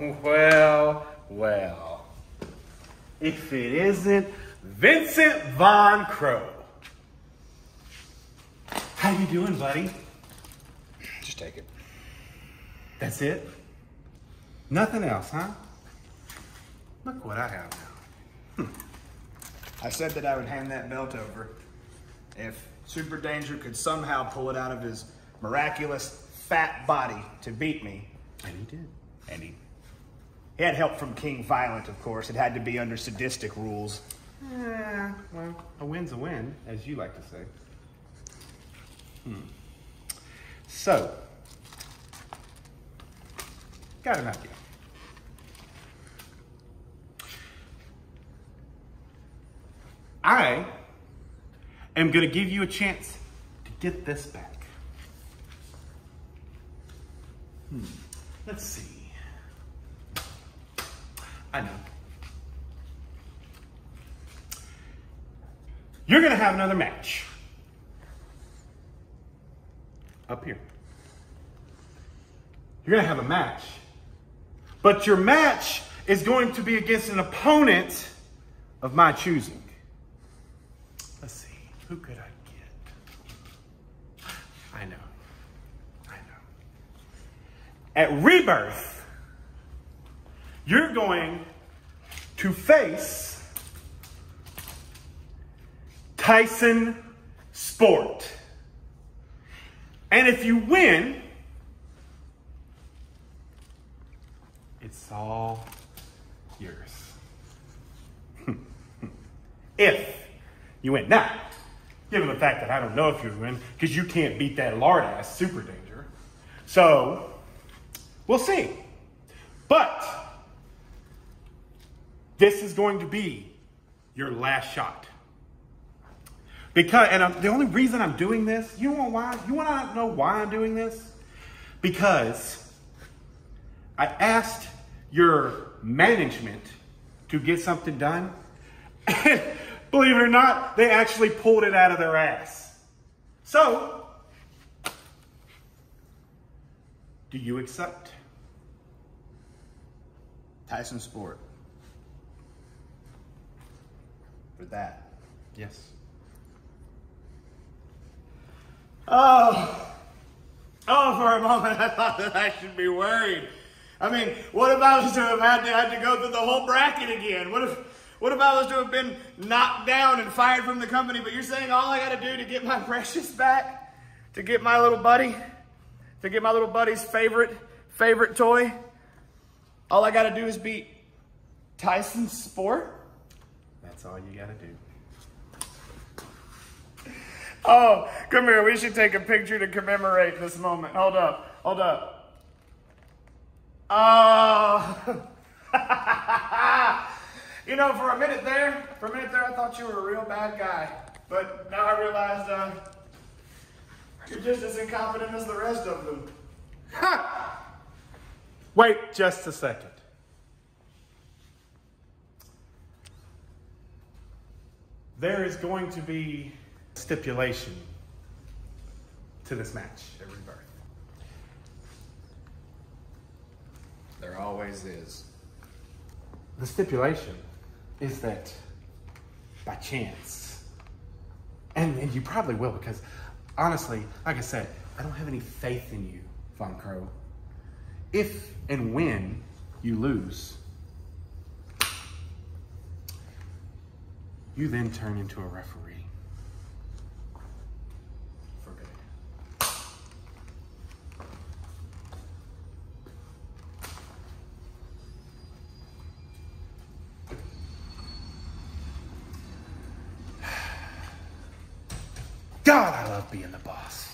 well, well. If it isn't Vincent Vahn Krow. How you doing, buddy? Just take it. That's it? Nothing else, huh? Look what I have now. Hmm. I said that I would hand that belt over if Super Danger could somehow pull it out of his miraculous fat body to beat me. And he did. And he, he had help from King Violent, of course. It had to be under sadistic rules. Yeah, well, a win's a win, as you like to say. Hmm. So, got an idea. I am going to give you a chance to get this back. Hmm. Let's see. I know. You're going to have another match. Up here. You're going to have a match. But your match is going to be against an opponent of my choosing. Let's see. Who could I get? I know. I know. At Rebirth, you're going to face Tyson Sport. And if you win, it's all yours. if you win. Now, given the fact that I don't know if you win, because you can't beat that lard ass super danger. So, we'll see. But, this is going to be your last shot. Because, and I'm, the only reason I'm doing this, you know why? You want to know why I'm doing this? Because I asked your management to get something done. And believe it or not, they actually pulled it out of their ass. So, do you accept? Tyson Sport. For that. Yes. Oh. Oh, for a moment I thought that I should be worried. I mean, what if I was to have had to, had to go through the whole bracket again? What if what if I was to have been knocked down and fired from the company? But you're saying all I gotta do to get my precious back? To get my little buddy? To get my little buddy's favorite, favorite toy? All I gotta do is beat Tyson Sport? That's all you got to do. Oh, come here. We should take a picture to commemorate this moment. Hold up. Hold up. Oh. you know, for a minute there, for a minute there, I thought you were a real bad guy. But now I realized uh, you're just as incompetent as the rest of them. Ha! Wait just a second. There is going to be stipulation to this match at Rebirth. There always is. The stipulation is that by chance, and, and you probably will because honestly, like I said, I don't have any faith in you, Vahn Krow. If and when you lose, you then turn into a referee. For good. God, I love being the boss.